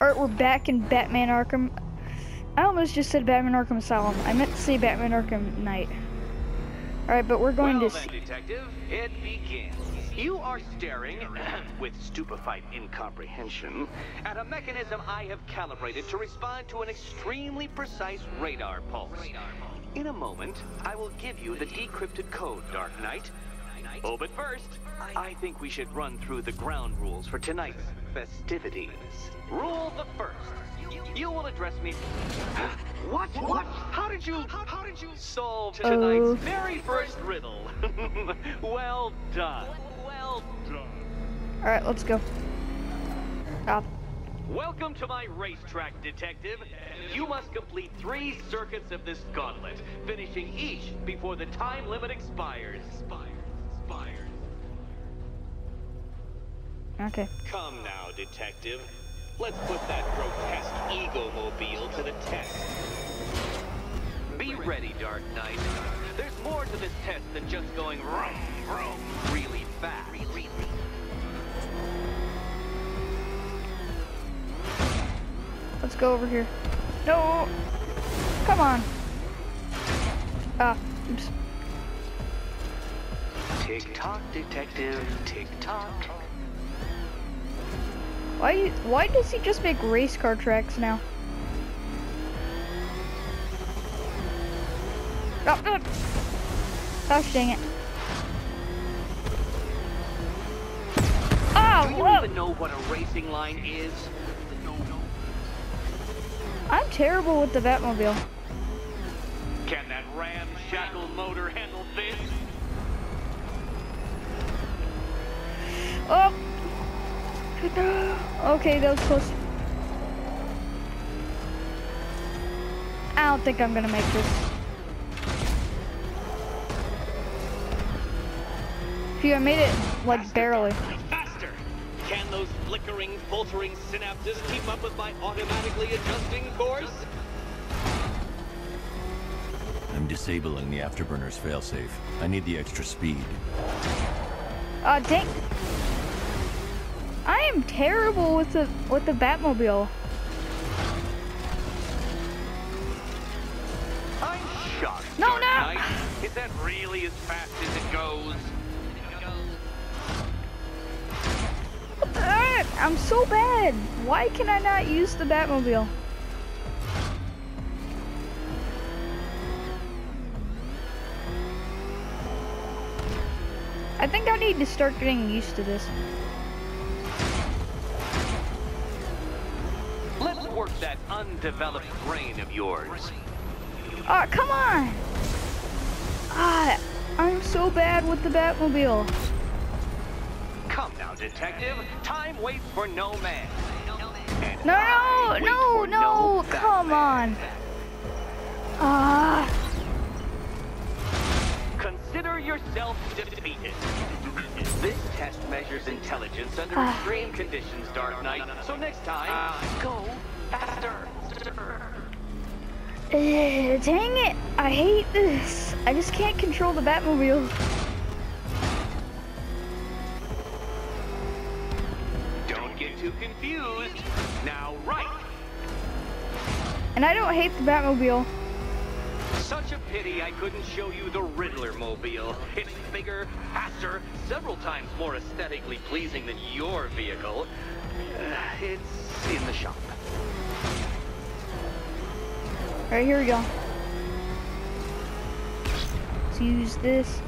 Alright, we're back in Batman Arkham. I almost just said Batman Arkham Asylum. I meant to say Batman Arkham Knight. Alright, but we're going well, to... then, detective, it begins. You are staring, with stupefied incomprehension, at a mechanism I have calibrated to respond to an extremely precise radar pulse. In a moment, I will give you the decrypted code, Dark Knight. Oh, but first, I think we should run through the ground rules for tonight's festivities. Rule the first. You will address me. What? What? How did you? How did you solve oh. tonight's Oh. very first riddle? well done. Well done. Alright, let's go. Stop. Welcome to my racetrack, detective. You must complete three circuits of this gauntlet, finishing each before the time limit expires. Expires. Expires. Okay. Come now, detective. Let's put that grotesque ego-mobile to the test. Be ready, Dark Knight. There's more to this test than just going vroom, vroom, really fast. Really, Let's go over here. No! Come on. Ah, oops. Tick-tock, detective, tick-tock. Why, why does he just make race car tracks now? Oh, oh. Gosh dang it. Oh, Do you whoa! even know what a racing line is? I'm terrible with the Batmobile. Can that ramshackle motor handle this? Oh! Okay, that was close. I don't think I'm gonna make this. Phew, I made it, like, barely. Faster! Can those flickering, faltering synapses keep up with my automatically adjusting course? I'm disabling the afterburner's failsafe. I need the extra speed. Uh, dang. I am terrible with the, with the Batmobile. I'm shocked. No, Dark no. Knight. Is that really as fast as it goes? Ah, I'm so bad. Why can I not use the Batmobile? I think I need to start getting used to this. Work that undeveloped brain of yours. Ah, come on! Ah, I'm so bad with the Batmobile. Come now, detective. Time waits for no man. And No, I no, no, no, come on. Ah, Consider yourself defeated. This test measures intelligence under Ah. extreme conditions, Dark Knight. So next time, go faster. eh, dang it. I hate this. I just can't control the Batmobile. Don't get too confused. Now, right. And I don't hate the Batmobile. Such a pity I couldn't show you the Riddler mobile. It's bigger, faster, several times more aesthetically pleasing than your vehicle. Uh, it's in the shop. Alright, here we go. Let's use this.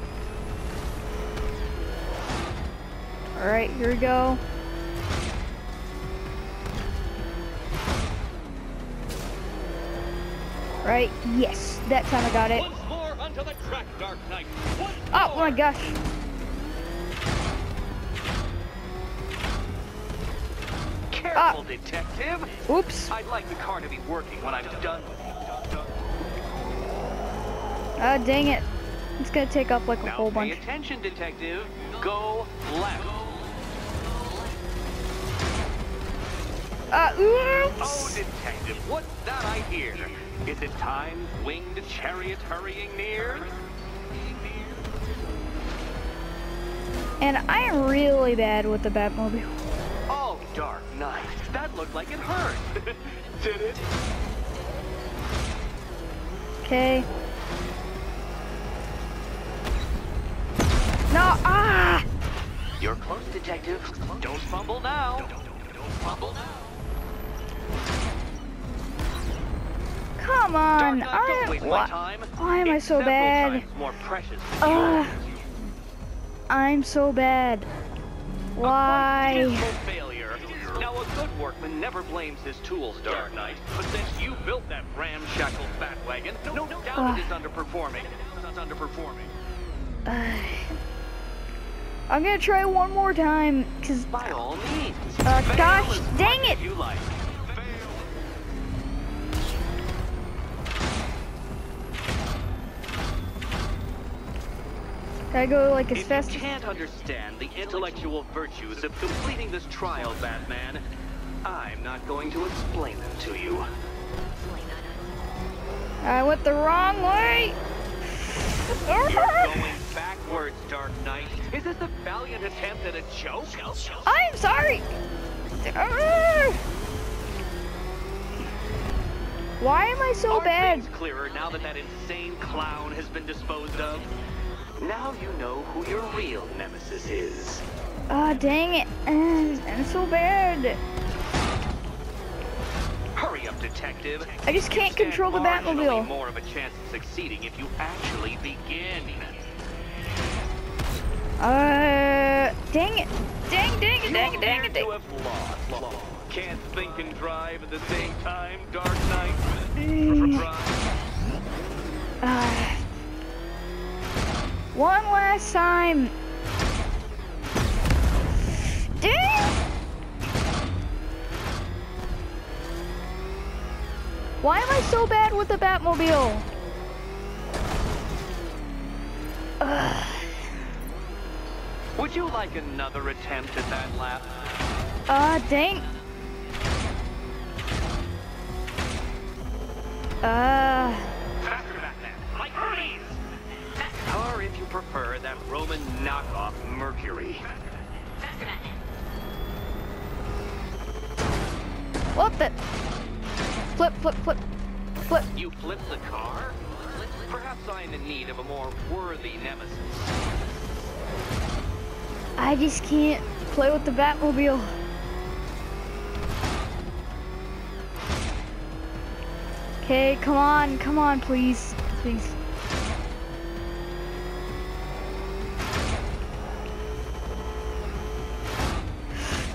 Alright, here we go. Right, yes, that time I got it. Once more onto the track, Dark Knight. Once Oh more. my gosh. Careful, Ah. detective. Oops. I'd like the car to be working when I'm done with you. Ah, dang it. It's gonna take up like a Now whole pay bunch. attention, detective. Go left. Ah, Oh, detective, what's that I hear? Is it time, winged chariot hurrying near? And I am really bad with the Batmobile. Oh, Dark Knight. That looked like it hurt. Did it? Okay. No, ah! You're close, detective. Don't fumble now. Don't fumble now. Come on! Dark uh, I, waste my why, time. why am I so bad? times more precious than ah. Ugh. I'm so bad. Why? quite dismal. Now, a good workman never blames his tools, Dark Knight. But since you built that ramshackle fat wagon, no doubt Ugh. it ah. is underperforming. It's underperforming. I'm gonna try one more time, cause By all means. Uh, gosh, dang it. like. gotta go like as If fast you can't understand the intellectual virtues of completing this trial, Batman, I'm not going to explain them to you. I went the wrong way. Backwards, Dark Knight. Is this a valiant attempt at a joke? I'm sorry. Why am I so Are bad? things clearer now that that insane clown has been disposed of? Now you know who your real nemesis is. Ah, dang it. I'm so bad. Hurry up, detective. I just can't control the Batmobile. more of a chance of succeeding if you actually begin. Uh, dang it. Dang, dang it, dang it, dang it, dang it. to have lost. Can't think and drive at the same time, Dark Knight. Uh, one last time. Dang! Why am I so bad with the Batmobile? Ugh. Would you like another attempt at that lap? Uh, dang. Uh, Faster, Batman. Like Hermes. Or if you prefer, that Roman knockoff Mercury. what the? Flip, flip, flip, flip. You flip the car? Perhaps I'm in need of a more worthy nemesis. I just can't play with the Batmobile. Okay, come on, come on, please, please.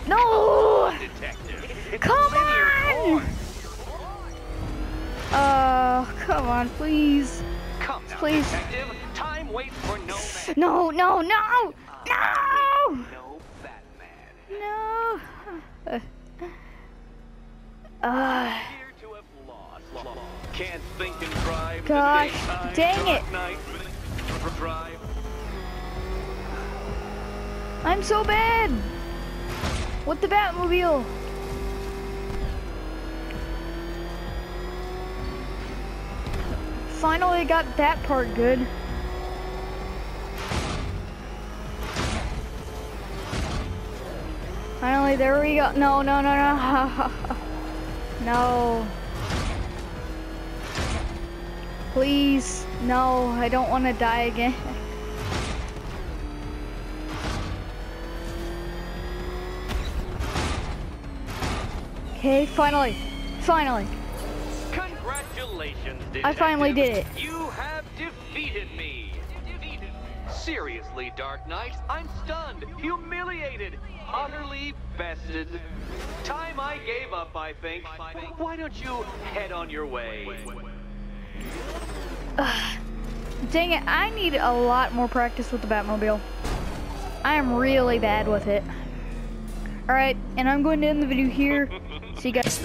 No! Come on! Oh, come on, please. Come now, Please. detective. Time waits for no man. No, no, no! No! No Batman. No! Uh, Appear to have lost. Can't think and drive Gosh, at the same time. dang it. Drive. I'm so bad! With the Batmobile! Finally got that part good. Finally, there we go. No, no, no, no. no. Please. No, I don't want to die again. Okay, finally. Finally. Congratulations, detective. I finally did it. You have defeated me. Seriously, Dark Knight, I'm stunned, humiliated, utterly bested. Time I gave up, I think. Why don't you head on your way? Dang it, I need a lot more practice with the Batmobile. I am really bad with it. Alright, and I'm going to end the video here. See you guys.